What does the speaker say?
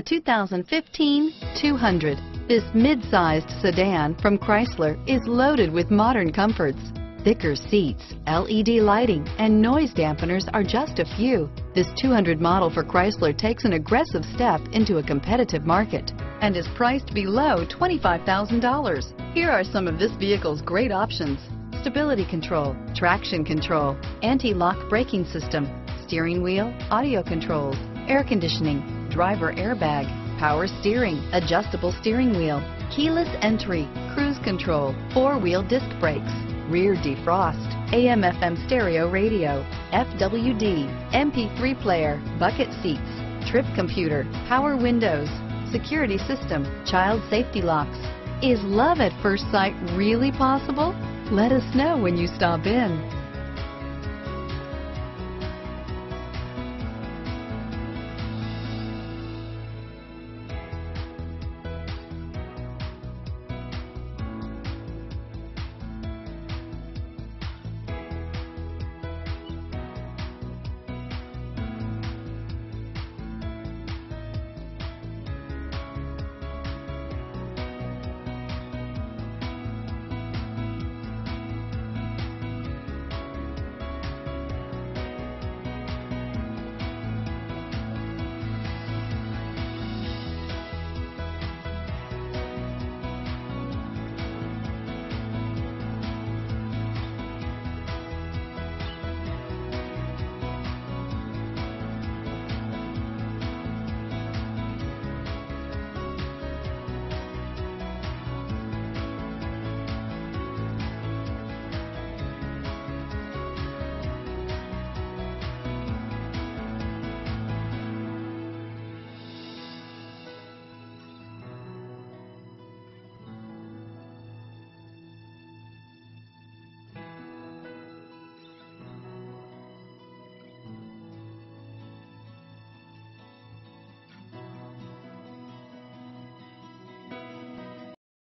The 2015 200. This mid-sized sedan from Chrysler is loaded with modern comforts. Thicker seats, LED lighting, and noise dampeners are just a few. This 200 model for Chrysler takes an aggressive step into a competitive market and is priced below $25,000. Here are some of this vehicle's great options. Stability control, traction control, anti-lock braking system, steering wheel, audio controls, air conditioning, driver airbag, power steering, adjustable steering wheel, keyless entry, cruise control, four-wheel disc brakes, rear defrost, AM FM stereo radio, FWD, MP3 player, bucket seats, trip computer, power windows, security system, child safety locks. Is love at first sight really possible? Let us know when you stop in.